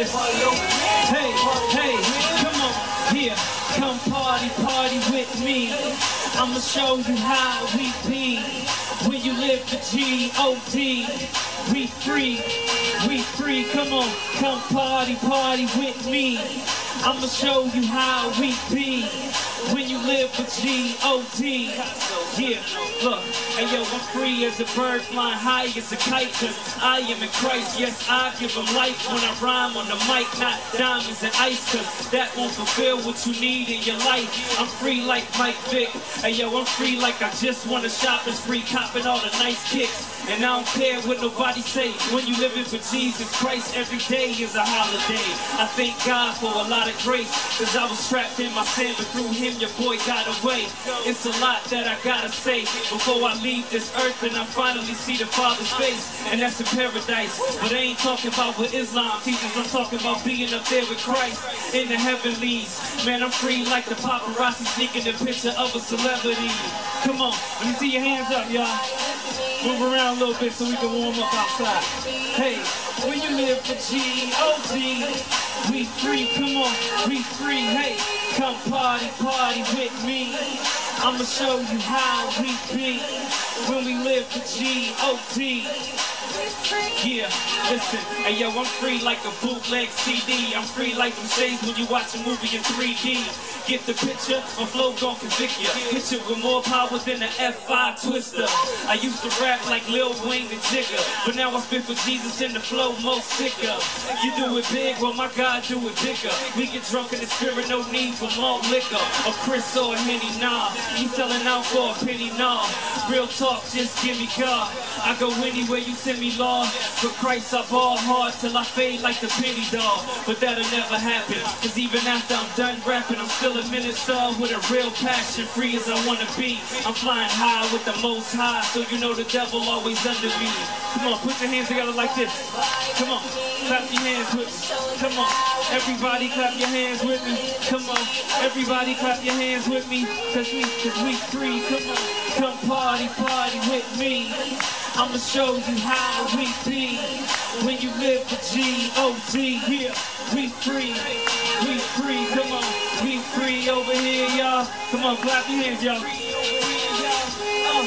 this. Hey, hey, come on, here, come party, party with me. I'ma show you how we be. When you live the G-O-D, we free, we free. Come on, come party, party with me. I'ma show you how we be. When you live the G-O-D. Yeah, look, hey yo, I'm free as a bird flying high as a kite, cause I am in Christ. Yes, I give him life when I rhyme on the mic, not diamonds and ice, cause that won't fulfill what you need in your life. I'm free like Mike Vick. Hey yo, I'm free like I just wanna shop and free, copping all the nice kicks. And I don't care what nobody say. When you living for Jesus Christ, every day is a holiday. I thank God for a lot of grace, cause I was trapped in my sin, but through him your boy got away. It's a lot that I gotta say before I leave this earth and I finally see the Father's face. And that's in paradise. But I ain't talking about what Islam teaches, I'm talking about being up there with Christ in the heavenlies. Man, I'm free like the paparazzi sneaking a picture of a celebrity. Come on, let me see your hands up, y'all. Move around a little bit so we can warm up outside. Hey, when you live for G-O-D, we free, come on, we free. Hey, come party, party with me. I'ma show you how we be when we live for G-O-D. Yeah, listen, hey yo, I'm free like a bootleg CD. I'm free like them shades when you watch a movie in 3D. Get the picture, my flow gon' convict ya. Hit with more power than an F5 twister. I used to rap like Lil Wayne and Jigga, but now I spit for Jesus in the flow most sicker. You do it big, well my God do it bigger. We get drunk in the spirit, no need for more liquor. A Chris or a Henny, nah. You selling out for a penny, nah. Real talk, just give me God. I go anywhere you send me, Lord. For Christ, I ball hard till I fade like the pity dog. But that'll never happen. Cause even after I'm done rapping, I'm still a minister with a real passion, free as I wanna be. I'm flying high with the most high, so you know the devil always under me. Come on, put your hands together like this. Come on, clap your hands with me. Come on, everybody clap your hands with me. Come on, everybody clap your hands with me. Cause we, cause we free. Come on, come party, party with me. I'ma show you how we be when you live for G-O-D. Yeah, we free, we free. Come on, we free over here, y'all. Come on, clap your hands, y'all. Uh,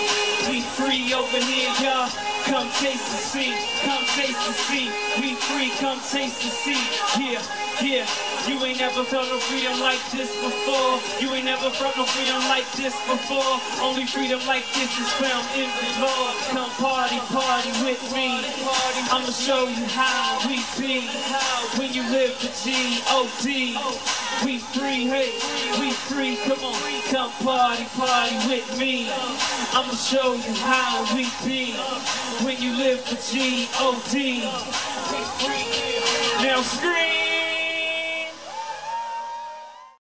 we free over here, y'all. Come taste and see, come taste and see. We free, come taste and see. Yeah, yeah. You ain't never felt no freedom like this before. You ain't never felt no freedom like this before. Only freedom like this is found in the Lord. Come party, party with me. I'ma show you how we be. When you live for G-O-D. We free, hey, we free, come on, come party, party with me. I'ma show you how we be when you live for G-O-D. Now scream.